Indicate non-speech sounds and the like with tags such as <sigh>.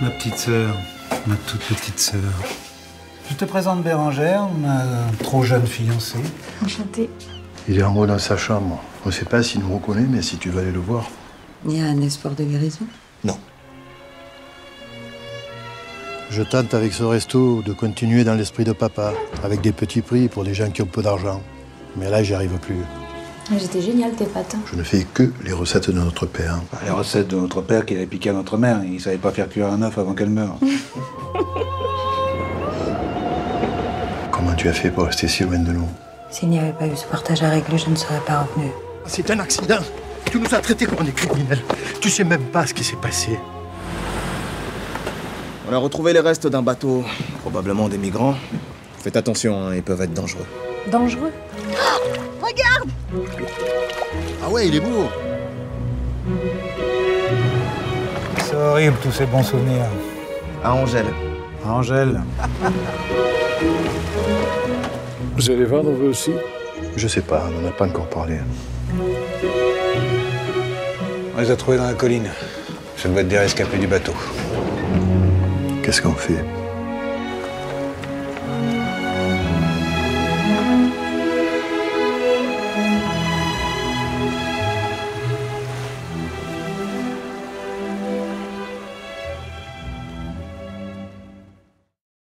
Ma petite sœur, ma toute petite sœur. Je te présente Bérangère, ma trop jeune fiancée. Enchantée. Il est en haut dans sa chambre. On ne sait pas s'il nous reconnaît, mais si tu vas aller le voir. Il y a un espoir de guérison? Non. Je tente avec ce resto de continuer dans l'esprit de papa, avec des petits prix pour les gens qui ont peu d'argent. Mais là, j'y arrive plus. J'étais génial tes pâtes. Je ne fais que les recettes de notre père. Les recettes de notre père qu'il avait piqué à notre mère. Il savait pas faire cuire un œuf avant qu'elle meure. <laughs> Comment tu as fait pour rester si loin de nous? S'il n'y avait pas eu ce partage à régler, je ne serais pas revenu. C'est un accident. Tu nous as traités comme des criminels. Tu sais même pas ce qui s'est passé. On a retrouvé les restes d'un bateau, probablement des migrants. Faites attention, hein, ils peuvent être dangereux. Dangereux <gasps> Ah ouais, il est beau. C'est horrible tous ces bons souvenirs. À Angèle. Angèle. <laughs> Vous allez vendre vous aussi? Je sais pas, on n'en a pas encore parlé. On les a trouvés dans la colline. Ça doit être des rescapés du bateau. Qu'est-ce qu'on fait?